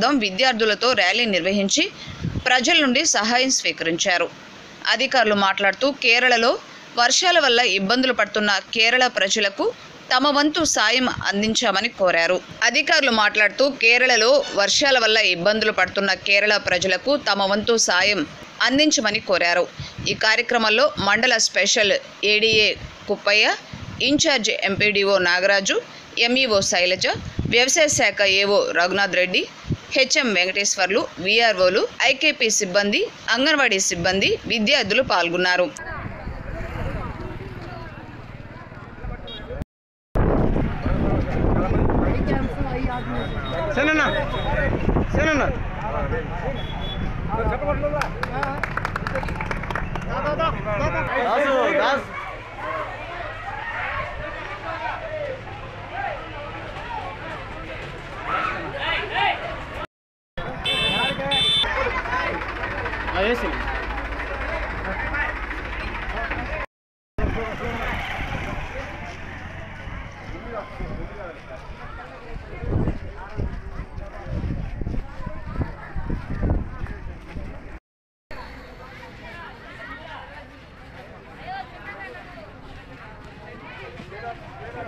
నిమిషార్థం విద్యార్థులతో ర్యాలీ నిర్వహించి ప్రజల నుండి సహాయం స్వీకరించారు. అధికారులు మాట్లాడుతూ కేరళలో వర్షాల వల్ల ఇబ్బందులు పడుతున్న కేరళ ప్రజలకు తమ వంతు సాయం అందించామని కోరారు. అధికారులు మాట్లాడుతూ కేరళలో వర్షాల వల్ల ఇబ్బందులు పడుతున్న కేరళ ప్రజలకు తమ వంతు సాయం అందించమని కోరారు. ఈ కార్యక్రమంలో మండల special ADA Kuppayya in-charge MPDO Nagaraju MEO Sailaja వ్యవసాయ శాఖ ఏఓ రఘునాథ్ రెడ్డి హెచ్ఎం వెంకటేశ్వర్లు వీఆర్ఓలు ఐకేపీ సిబ్బంది అంగన్వాడీ సిబ్బంది విద్యార్థులు పాల్గొన్నారు. వేసి Get up, get.